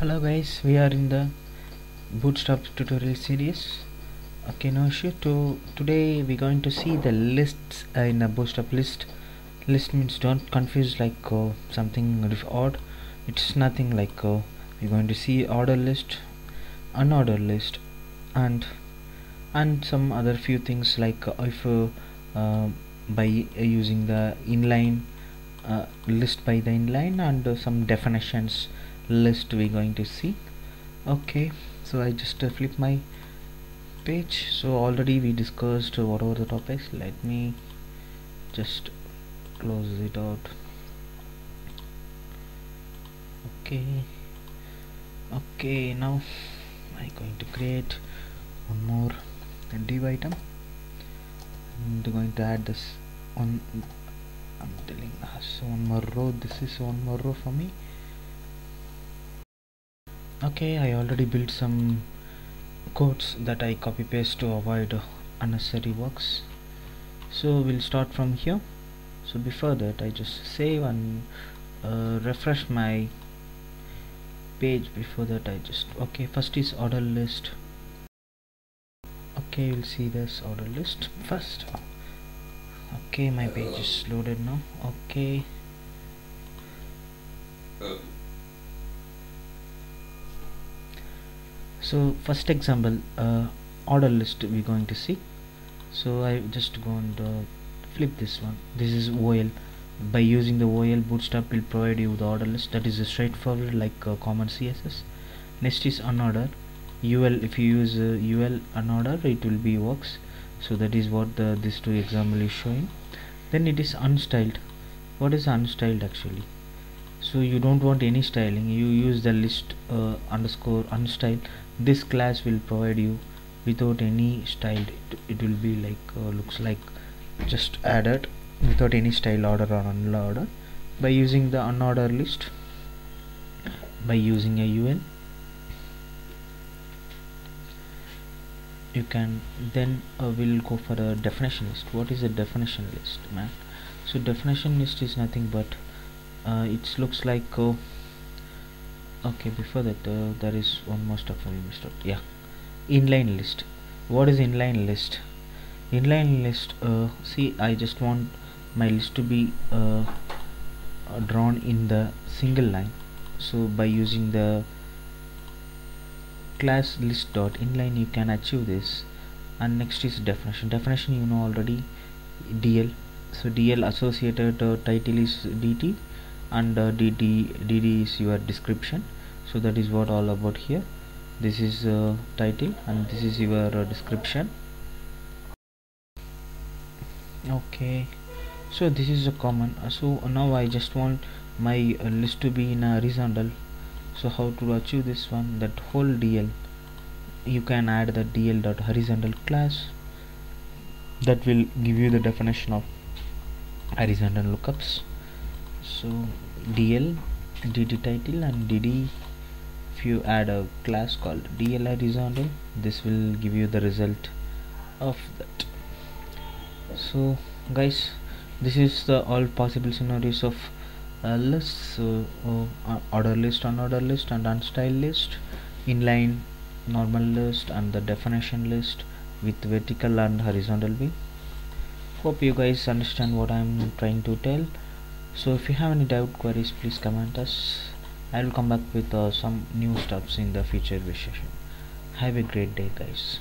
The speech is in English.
hello guys we are in the bootstrap tutorial series. Okay now issue. To today we're going to see the lists uh, in a bootstrap list. List means don't confuse like uh, something odd. It's nothing like uh, we're going to see order list unordered list and and some other few things like uh, if uh, uh, by using the inline list by the inline and some definitions list we're going to see okay so I just uh, flip my page. So already we discussed uh, whatever the topics. Let me just close it out. Okay okay now I'm going to create one more div item. I'm going to add this one I'm telling us one more row. This is one more row for me okay I already built some codes that I copy paste to avoid unnecessary works. So we'll start from here. So before that I just save and uh, refresh my page. Before that I just okay first is order list. Okay we'll see this order list first. Okay my page is loaded now. Okay so first example uh, order list we're going to see. So I just go and uh, flip this one. This is OL by using the OL bootstrap will provide you the order list. That is straightforward like uh, common CSS next is unordered UL if you use uh, UL unordered it will be works. So that is what the this two example is showing. Then it is unstyled. What is unstyled actually? So you don't want any styling. You use the list uh, underscore unstyled this class will provide you without any style. It, it will be like uh, looks like just added without any style order or unordered by using the unordered list by using a un you can then uh, we'll go for a definition list. What is a definition list man? So definition list is nothing but uh, it looks like uh, okay before that uh, there is one more stuff we missed out yeah. Inline list. What is inline list? Inline list uh, see I just want my list to be uh, drawn in the single line. So by using the class list dot inline you can achieve this. And next is definition. Definition you know already dl so dl associated uh, title is dt uh, dd dd is your description. So that is what all about here. This is uh, title and this is your uh, description. Okay. So this is a common uh, so now I just want my uh, list to be in a horizontal so how to achieve this one? That whole DL you can add the DL dot horizontal class. That will give you the definition of horizontal lookups so DL DD title and DD if you add a class called DL horizontal this will give you the result of that. So guys this is the all possible scenarios of uh, lists uh, order list unorder list and unstyled list inline normal list and the definition list with vertical and horizontal view. Hope you guys understand what i'm trying to tell so if you have any doubt queries please comment us. I will come back with uh, some new stuffs in the future session. Have a great day guys